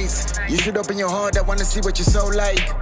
nice. You should open your heart, I wanna see what you're so like.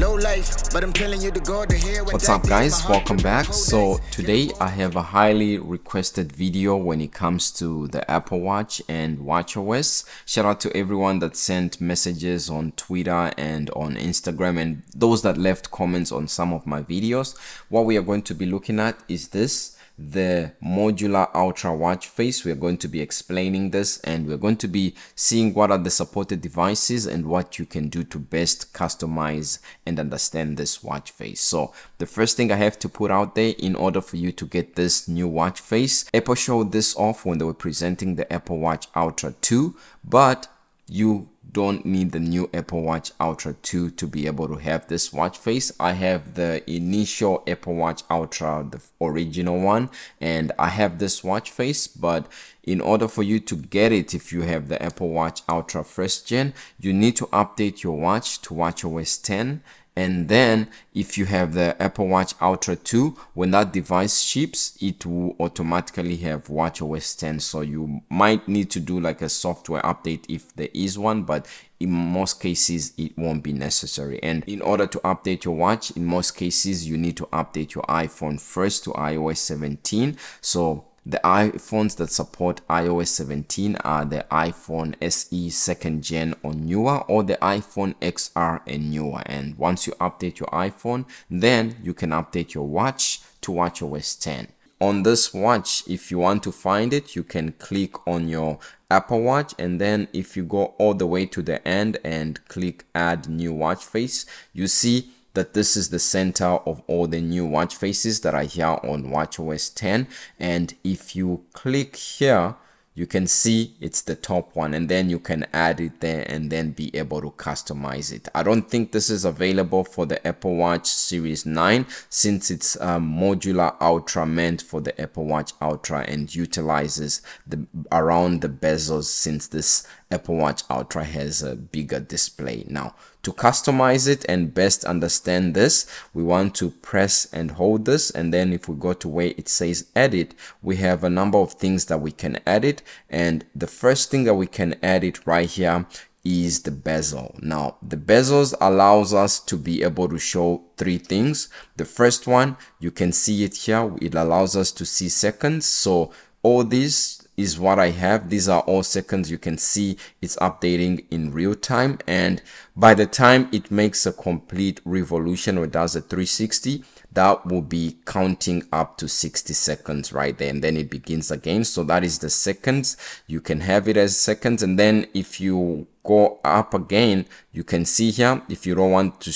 Low life, but I'm telling you to go to here. What's up guys, welcome back. So today I have a highly requested video when it comes to the Apple Watch and WatchOS. Shout out to everyone that sent messages on Twitter and on Instagram and those that left comments on some of my videos. What we are going to be looking at is this the modular ultra watch face. We're going to be explaining this and we're going to be seeing what are the supported devices and what you can do to best customize and understand this watch face. So the first thing i have to put out there in order for you to get this new watch face apple showed this off when they were presenting the apple watch ultra 2 but you don't need the new Apple Watch Ultra 2 to be able to have this watch face. I have the initial Apple Watch Ultra, the original one, and I have this watch face, but in order for you to get it if you have the Apple Watch Ultra first gen, you need to update your watch to WatchOS 10 and then if you have the Apple Watch Ultra 2 when that device ships it will automatically have WatchOS 10 so you might need to do like a software update if there is one but in most cases it won't be necessary. And in order to update your watch in most cases you need to update your iPhone first to iOS 17 so the iPhones that support iOS 17 are the iPhone SE second gen or newer or the iPhone XR and newer. And once you update your iPhone, then you can update your watch to WatchOS 10. On this watch, if you want to find it, you can click on your Apple Watch and then if you go all the way to the end and click add new watch face, you see that this is the center of all the new watch faces that are here on watchOS 10 and if you click here you can see it's the top one and then you can add it there and then be able to customize it. I don't think this is available for the apple watch series 9 since it's um, modular ultra meant for the apple watch ultra and utilizes the around the bezels since this apple watch ultra has a bigger display. Now to customize it and best understand this, we want to press and hold this. And then if we go to where it says edit, we have a number of things that we can edit. And the first thing that we can edit right here is the bezel. Now, the bezels allows us to be able to show three things. The first one, you can see it here. It allows us to see seconds. So all these is what I have. These are all seconds. You can see it's updating in real time. And by the time it makes a complete revolution or does a 360, that will be counting up to 60 seconds right there and then it begins again. So that is the seconds. You can have it as seconds and then if you go up again you can see here if you don't want to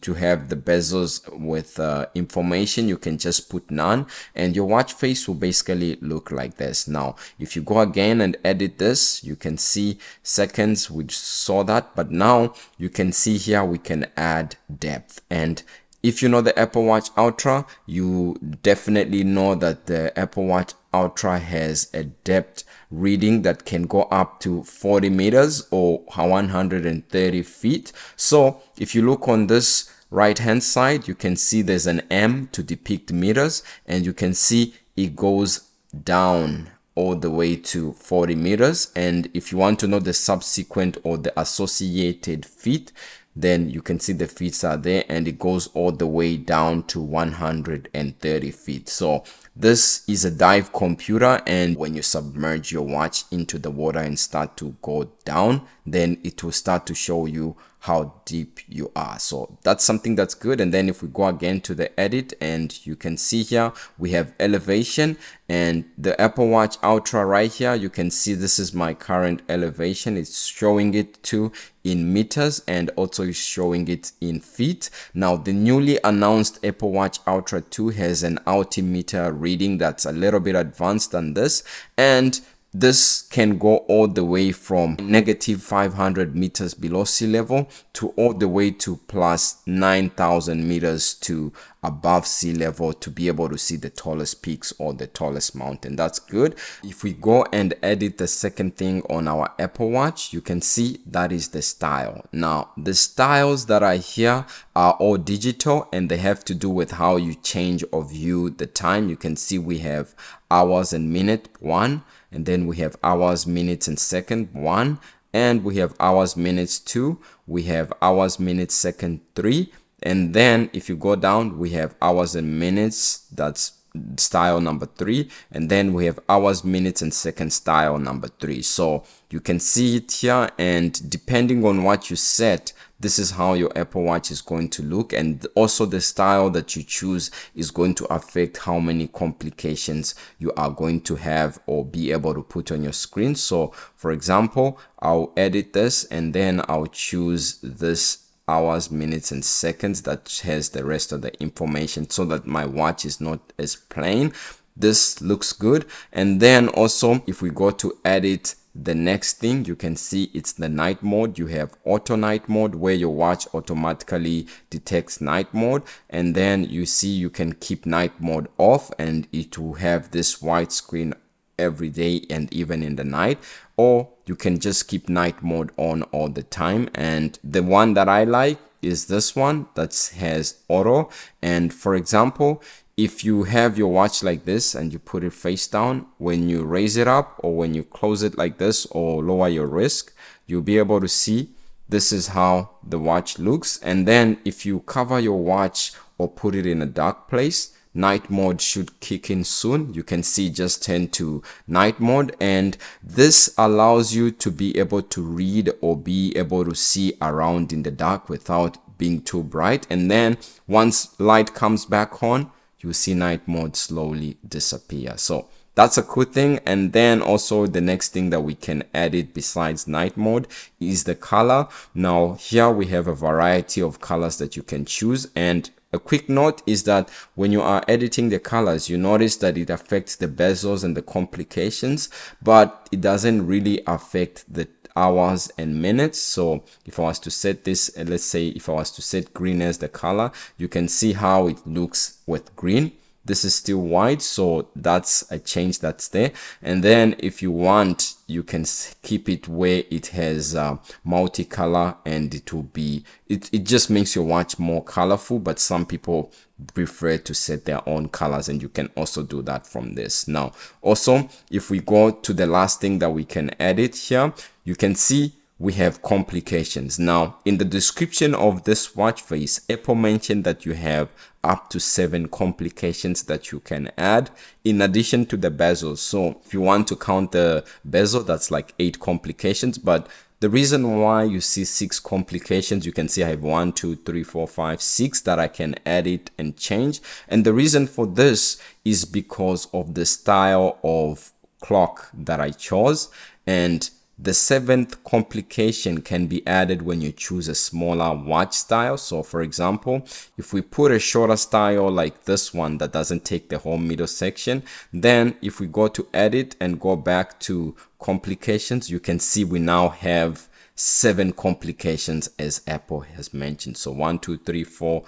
to have the bezels with uh, information you can just put none and your watch face will basically look like this. Now if you go again and edit this you can see seconds we saw that but now you can see here we can add depth and if you know the Apple Watch Ultra, you definitely know that the Apple Watch Ultra has a depth reading that can go up to 40 meters or 130 feet. So if you look on this right hand side, you can see there's an M to depict meters and you can see it goes down all the way to 40 meters and if you want to know the subsequent or the associated feet then you can see the feet are there and it goes all the way down to 130 feet. So this is a dive computer and when you submerge your watch into the water and start to go down then it will start to show you how deep you are. So that's something that's good. And then if we go again to the edit and you can see here we have elevation and the apple watch ultra right here. You can see this is my current elevation. It's showing it to in meters and also showing it in feet. Now the newly announced apple watch ultra 2 has an altimeter reading that's a little bit advanced than this. And this can go all the way from negative 500 meters below sea level to all the way to plus 9,000 meters to above sea level to be able to see the tallest peaks or the tallest mountain. That's good. If we go and edit the second thing on our Apple Watch, you can see that is the style. Now, the styles that are here are all digital and they have to do with how you change or view the time. You can see we have hours and minute one and then we have hours minutes and second one. And we have hours minutes 2 we have hours minutes second 3 and then if you go down we have hours and minutes. That's style number three. And then we have hours minutes and second style number three. So you can see it here. And depending on what you set this is how your apple watch is going to look and also the style that you choose is going to affect how many complications you are going to have or be able to put on your screen so for example i'll edit this and then i'll choose this hours, minutes, and seconds that has the rest of the information so that my watch is not as plain. This looks good. And then also if we go to edit the next thing you can see it's the night mode. You have auto night mode where your watch automatically detects night mode. And then you see you can keep night mode off and it will have this white screen every day and even in the night. Or you can just keep night mode on all the time. And the one that I like is this one that has auto. And for example if you have your watch like this and you put it face down when you raise it up or when you close it like this or lower your wrist you'll be able to see this is how the watch looks. And then if you cover your watch or put it in a dark place night mode should kick in soon. You can see just turn to night mode. And this allows you to be able to read or be able to see around in the dark without being too bright. And then once light comes back on you see night mode slowly disappear. So that's a cool thing. And then also the next thing that we can edit besides night mode is the color. Now here we have a variety of colors that you can choose. And a quick note is that when you are editing the colors, you notice that it affects the bezels and the complications, but it doesn't really affect the hours and minutes. So if i was to set this uh, let's say if i was to set green as the color you can see how it looks with green this is still white so that's a change that's there. And then if you want you can keep it where it has uh, multicolor and it will be it, it just makes your watch more colorful but some people prefer to set their own colors and you can also do that from this. Now also if we go to the last thing that we can edit here you can see we have complications. Now, in the description of this watch face, Apple mentioned that you have up to seven complications that you can add in addition to the bezel. So if you want to count the bezel, that's like eight complications. But the reason why you see six complications, you can see I have one, two, three, four, five, six that I can edit and change. And the reason for this is because of the style of clock that I chose. And the seventh complication can be added when you choose a smaller watch style. So for example, if we put a shorter style like this one that doesn't take the whole middle section, then if we go to edit and go back to complications, you can see we now have seven complications as Apple has mentioned. So one, two, three, four,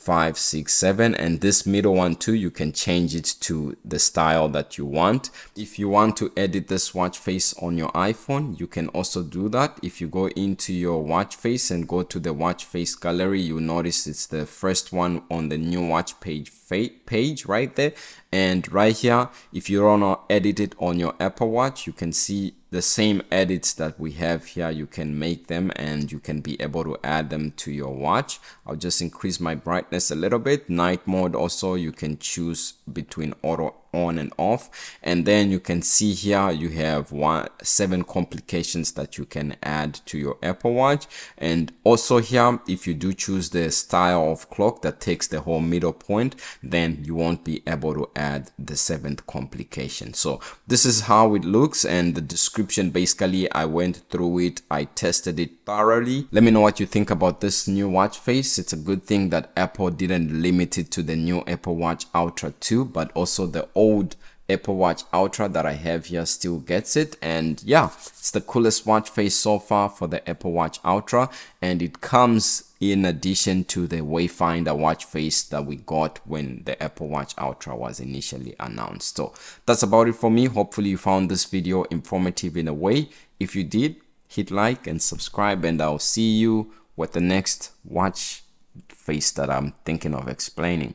five six seven and this middle one too you can change it to the style that you want. If you want to edit this watch face on your iphone you can also do that. If you go into your watch face and go to the watch face gallery you notice it's the first one on the new watch page page right there. And right here if you want to edit it on your apple watch you can see the same edits that we have here. You can make them and you can be able to add them to your watch. I'll just increase my brightness a little bit. Night mode also you can choose between auto on and off. And then you can see here you have one seven complications that you can add to your apple watch. And also here if you do choose the style of clock that takes the whole middle point then you won't be able to add the seventh complication. So this is how it looks. And the description basically i went through it. I tested it thoroughly let me know what you think about this new watch face it's a good thing that apple didn't limit it to the new apple watch ultra 2 but also the old Apple Watch Ultra that I have here still gets it. And yeah, it's the coolest watch face so far for the Apple Watch Ultra. And it comes in addition to the Wayfinder watch face that we got when the Apple Watch Ultra was initially announced. So that's about it for me. Hopefully you found this video informative in a way. If you did, hit like and subscribe and I'll see you with the next watch face that I'm thinking of explaining.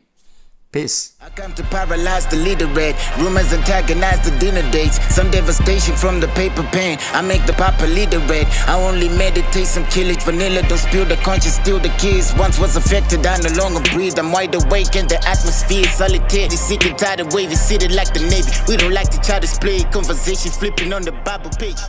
Peace. I come to paralyze the leader red. Rumors antagonize the dinner dates. Some devastation from the paper pen. I make the papa leader red. I only meditate some kill it. Vanilla don't spill the conscience, steal the kids. Once was affected, I no longer breathe. I'm wide awake and the atmosphere is solitaire. They sick and tired of wavy, seated like the Navy. We don't like to try to display conversation, flipping on the Bible page.